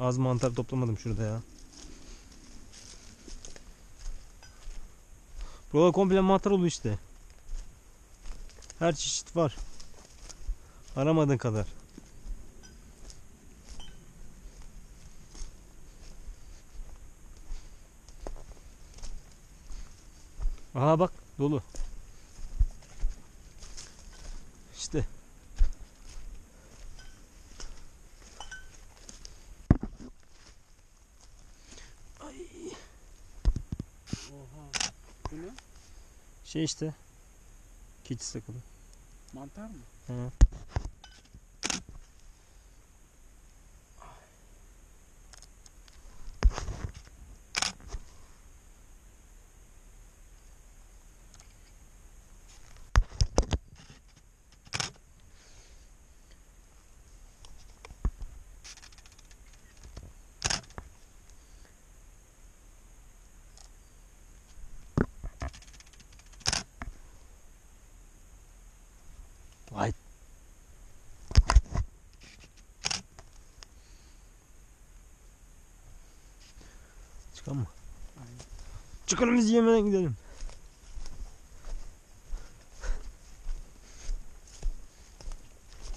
Az mantar toplamadım şurada ya. Burada komple mantar oldu işte. Her çeşit var. Aramadığın kadar. Aha bak dolu. İşte. Oha. Bu ne? Şey işte. Keçi sakalı. Mantar mı? Hı. Vay. Çıkalım mı? Aynen. Çıkalım biz yemeğe gidelim.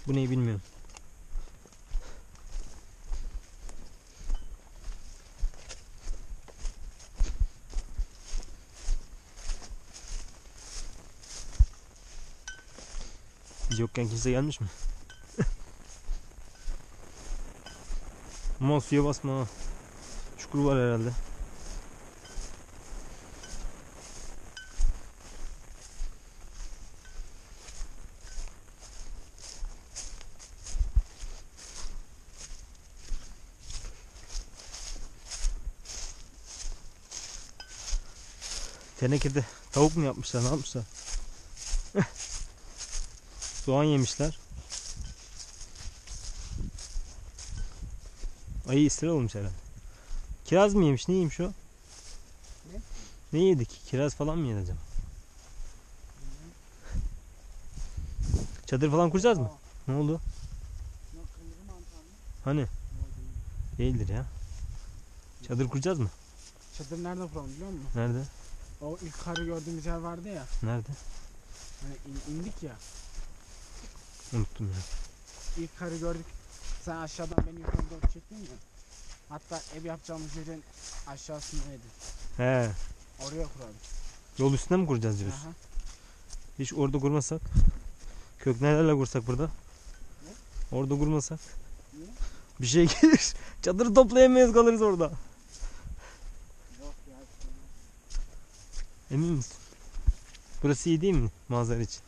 Bu neyi bilmiyorum. Biz yokken kimse gelmiş mi? Aman suya basma ha. Çukur var herhalde. Tenekede tavuk mu yapmışlar ne yapmışlar? Soğan yemişler. Ayı istir olmuş herhalde. Kiraz mı yemiş? Ne yemiş o? Ne? Ne yedik? Kiraz falan mı yedi acaba? Çadır falan kuracağız mı? Ne oldu? Hani? Değildir ya. Çadır kuracağız mı? Çadır nerede kuralım biliyor musun? Nerede? O ilk karı gördüğümüz yer vardı ya. Nerede? Hani in- indik ya. Unuttum ya. İlk karı gördük. Sen aşağıdan beni yukarı doğru çektin ya. Hatta ev yapacağımız yerin aşağısındaydı. He. Oraya kuralım. Yol üstüne mi kuracağız diyorsun? Aha. Hiç orada kurmasak. Kök nelerle kursak burada? Orada kurmasak. Niye? Bir şey gelir. Çadırı toplayamayız kalırız orada. Yok ya. Emin misin? Burası iyi değil mi manzara için?